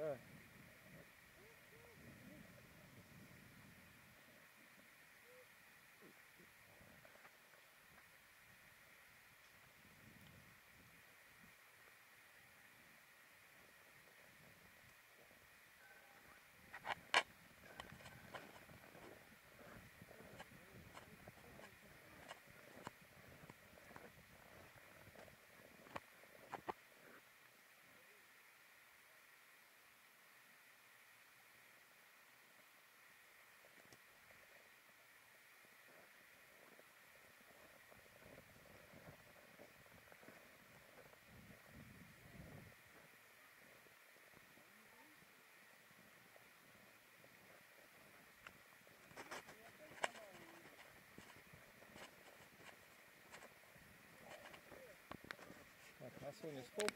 there. на соняскоп